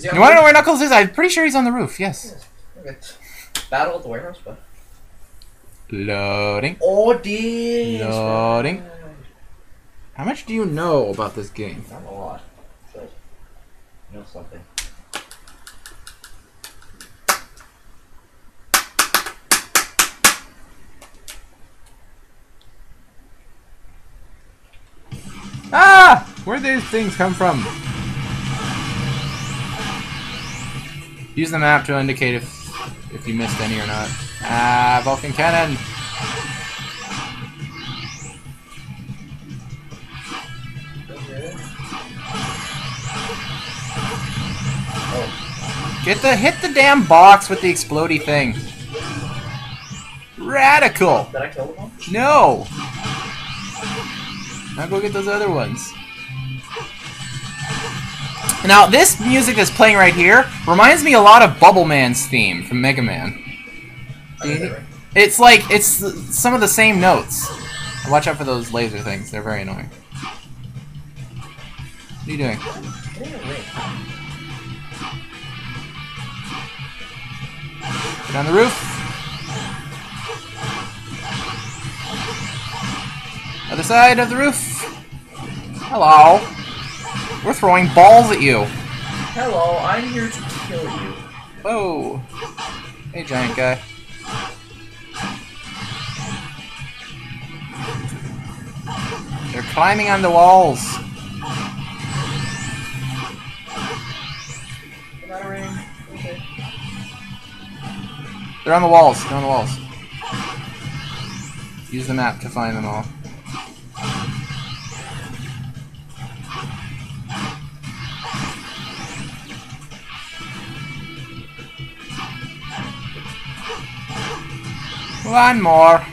Is he on You the want to know where Knuckles is? I'm pretty sure he's on the roof. Yes. Okay. Battle at the warehouse, but. Loading. Oh, this. Loading. How much do you know about this game? Not a lot. But you know something. Ah! Where these things come from? Use the map to indicate if if you missed any or not. Ah, Vulcan cannon. Get the hit the damn box with the explodey thing. Radical. did I kill the one? No. Now go get those other ones. Now this music that's playing right here reminds me a lot of Bubble Man's theme from Mega Man. It's like it's some of the same notes. Watch out for those laser things; they're very annoying. What are you doing? Get on the roof. Other side of the roof. Hello. We're throwing balls at you. Hello, I'm here to kill you. Whoa. Hey, giant guy. They're climbing on the walls. Got a ring. Okay. They're on the walls. They're on the walls. Use the map to find them all. One more.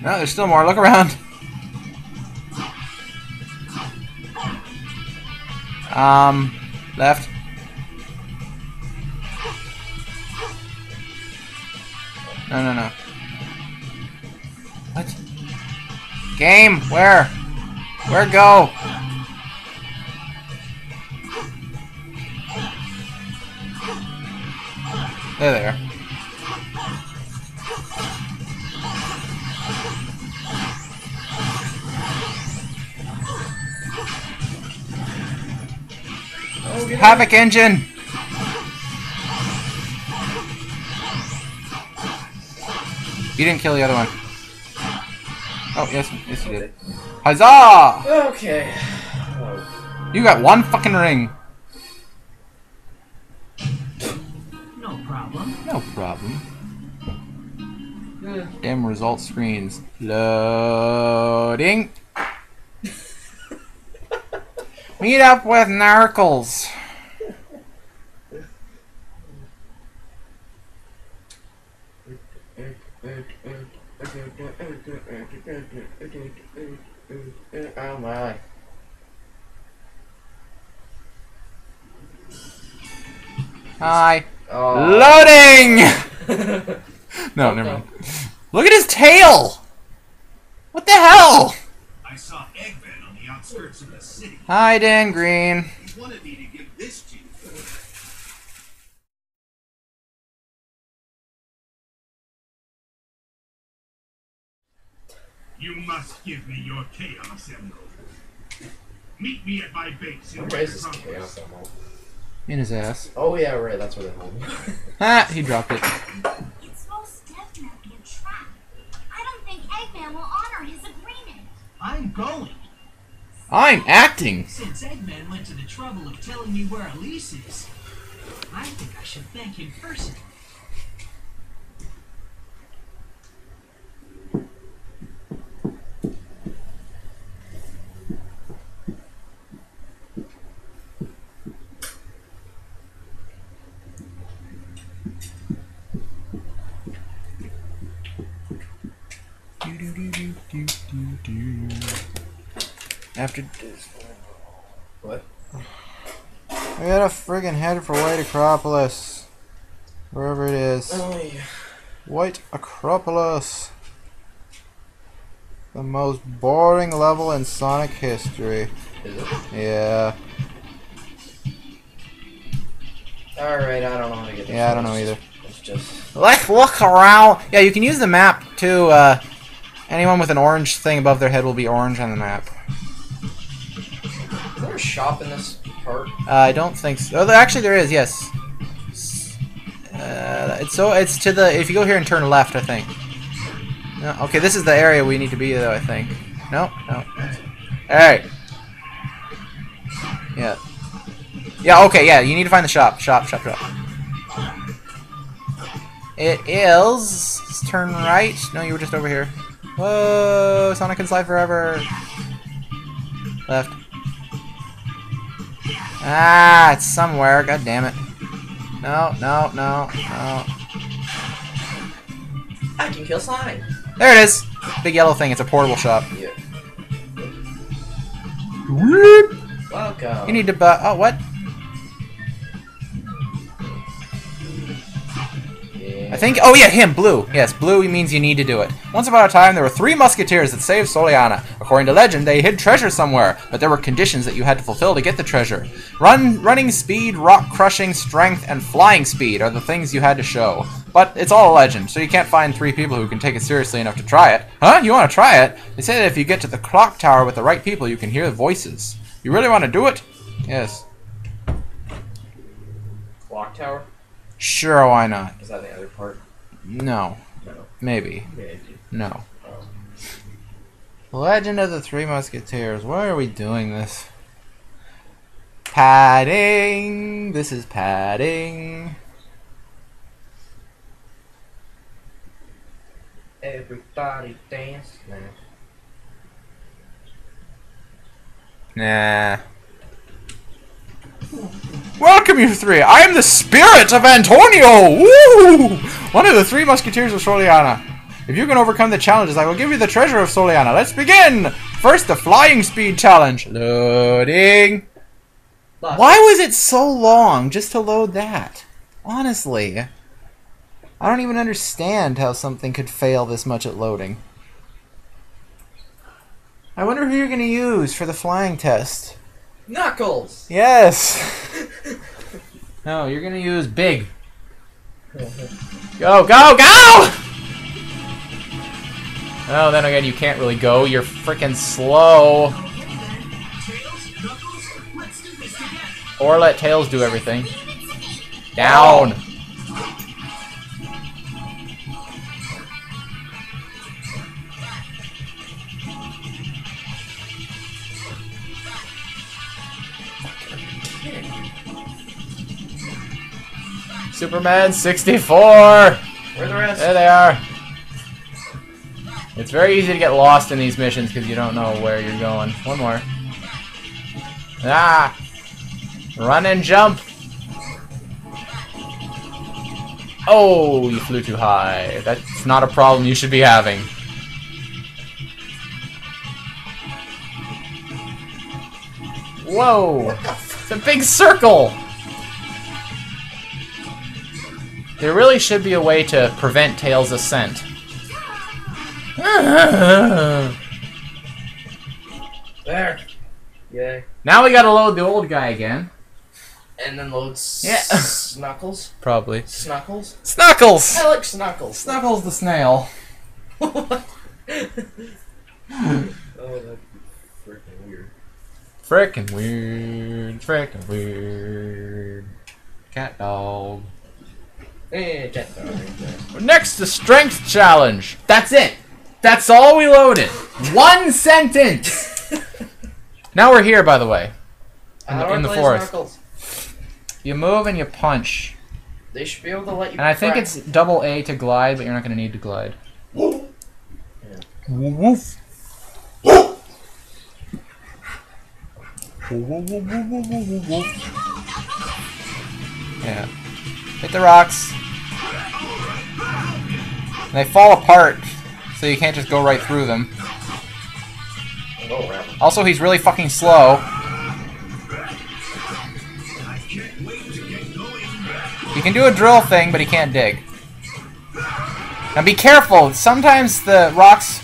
No, there's still more. Look around. Um, left. No, no, no. What? Game, where? Where go? Havok engine! You didn't kill the other one. Oh, yes, yes you did. Huzzah! Okay. You got one fucking ring. No problem. No problem. Hmm. Damn result screens. Loading. Meet up with Narcles. Oh my. Hi. Oh. Loading! no, never mind. Look at his tail! What the hell? I saw Eggman on the outskirts of the city. Hi, Dan Green. He wanted me to give this to you. You must give me your Chaos Emerald. Meet me at my base in Where is this chaos emerald? In his ass. Oh yeah, right. That's where they hold me. Ah, he dropped it. It's most definitely a trap. I don't think Eggman will honor his agreement. I'm going. I'm acting. Since Eggman went to the trouble of telling me where Elise is, I think I should thank him personally. After this. what? I got a friggin' head for White Acropolis. Wherever it is. Oh yeah. White Acropolis. The most boring level in Sonic history. Is it? Yeah. Alright, I don't know how to get this. Yeah, I don't know either. just- It's just. Let's look around. Yeah, you can use the map to, uh, anyone with an orange thing above their head will be orange on the map. There a shop in this part? Uh, I don't think so. Oh, there, actually there is, yes. Uh, it's so, it's to the, if you go here and turn left, I think. No, okay, this is the area we need to be, though, I think. No, no. Alright. Yeah. Yeah, okay, yeah, you need to find the shop. Shop, shop, shop. It is. Let's turn right. No, you were just over here. Whoa, Sonic can slide forever. Left. Ah, it's somewhere. God damn it. No, no, no, no. I can kill Sonic. There it is. Big yellow thing. It's a portable shop. Yeah. Welcome. You need to buy. Oh, what? Think. Oh yeah, him. Blue. Yes, blue means you need to do it. Once upon a time, there were three musketeers that saved Soleanna. According to legend, they hid treasure somewhere, but there were conditions that you had to fulfill to get the treasure. Run, running speed, rock crushing, strength, and flying speed are the things you had to show. But it's all a legend, so you can't find three people who can take it seriously enough to try it. Huh? You want to try it? They say that if you get to the clock tower with the right people, you can hear the voices. You really want to do it? Yes. Clock tower? Sure, why not? Is that the other part? No. No. Maybe. Maybe. No. Oh. Legend of the Three Musketeers. Why are we doing this? Padding. This is padding. Everybody dance now. Nah. Welcome, you three. I am the spirit of Antonio. Woo! One of the three musketeers of Soleanna. If you can overcome the challenges, I will give you the treasure of Soleanna. Let's begin. First, the flying speed challenge. Loading. Look. Why was it so long just to load that? Honestly. I don't even understand how something could fail this much at loading. I wonder who you're going to use for the flying test. Knuckles! Yes! no, you're to use Big. Go, go, go! Oh, then again, you can't really go. You're freaking slow. Or let Tails do everything. Down! Superman 64! Where the rest? There they are. It's very easy to get lost in these missions because you don't know where you're going. One more. Ah! Run and jump! Oh, you flew too high. That's not a problem you should be having. Whoa! It's a big circle! There really should be a way to prevent Tails' ascent. There. Yay. Now we gotta load the old guy again. And then load Yeah. Snuckles. Probably. Snuckles. Snuckles! I like Snuckles. Snuckles the snail. oh, that'd be freaking weird. Frickin' weird. Frickin' weird. Cat dog. Eh, cat dog right. Next, the strength challenge. That's it. That's all we loaded. One sentence. now we're here, by the way. In the, in the forest. Snuckles? You move and you punch. They should be able to let you. And I think crack- it's double A to glide, but you're not going to need to glide. Woof. Yeah. Woof. Woof. Yeah. Hit the rocks. And they fall apart, so you can't just go right through them. Also, he's really fucking slow. He can do a drill thing, but he can't dig. Now be careful. Sometimes the rocks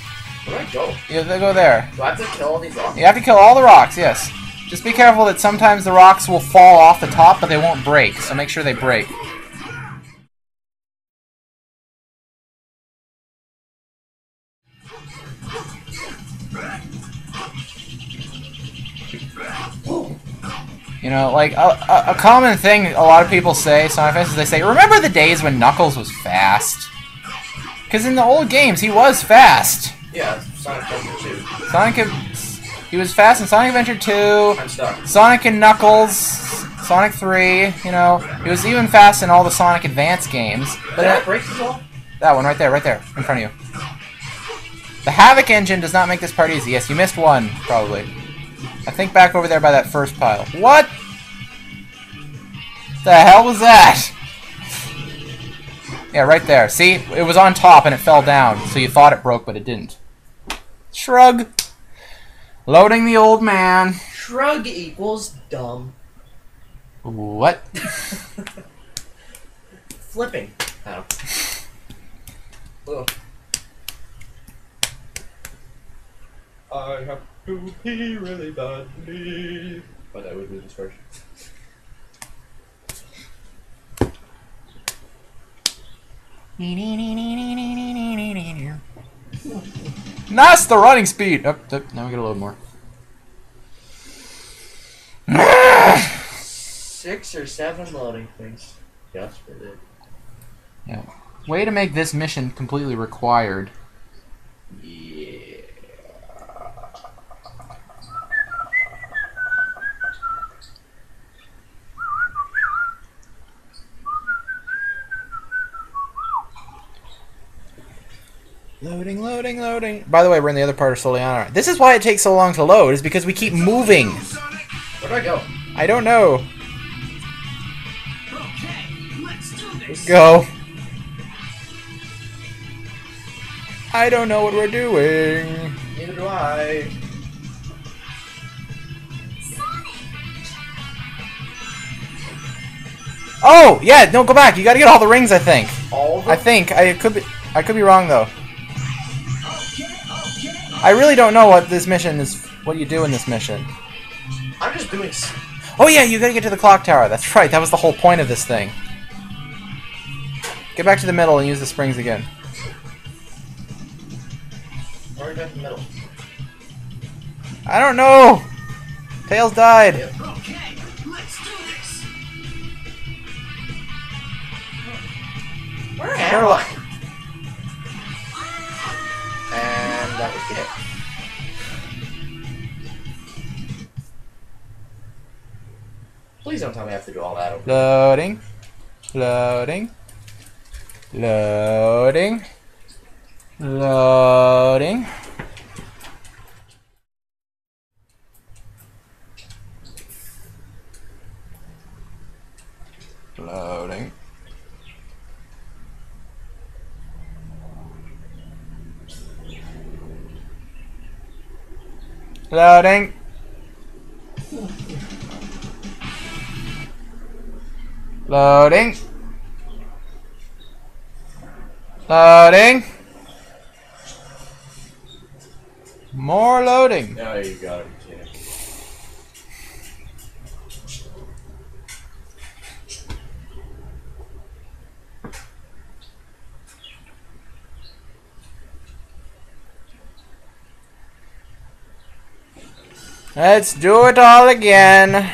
Where do I go? You they go there. Do I have to kill all these rocks? You have to kill all the rocks, yes. Just be careful that sometimes the rocks will fall off the top, but they won't break, so make sure they break. You know, like, a, a, a common thing a lot of people say, Sonic fans, is they say, remember the days when Knuckles was fast? Because in the old games, he was fast. Yeah, Sonic Adventure 2. Sonic, he was fast in Sonic Adventure 2, I'm stuck. Sonic and Knuckles, Sonic 3, you know, he was even fast in all the Sonic Advance games. But that, this that one right there, right there, in front of you. The Havok engine does not make this part easy. Yes, you missed one, probably. I think back over there by that first pile. What? The hell was that? Yeah, right there. See? It was on top and it fell down, so you thought it broke, but it didn't. Shrug. Loading the old man. Shrug equals dumb. What? Flipping. Ow. Ugh. I have to pee really badly. But I would do this first. Nice the running speed. Up, up, now we gotta load more. Six or seven loading things. Just for it. Yeah. Way to make this mission completely required. Yeah. Loading, loading, loading. By the way, we're in the other part of Soleanna. This is why it takes so long to load, is because we keep moving. Where do I go? I don't know. Okay, let's do this. Go. I don't know what we're doing. Neither do I. Oh, yeah, no, go back. You gotta get all the rings, I think. All the I think. I could be I could be wrong though. Okay, okay. I really don't know what this mission is what you do in this mission. I'm just doing. s- Oh yeah, you gotta get to the clock tower. That's right. That was the whole point of this thing. Get back to the middle and use the springs again. Where do I go in the middle? I don't know. Tails died. Yeah. Okay, let's do this. Where Where am wa- I? And that was it. Please don't tell me I have to do all that over. Loading. Loading. Loading. Loading. Loading. Loading. Loading. Loading. More loading. No, you got it. Let's do it all again.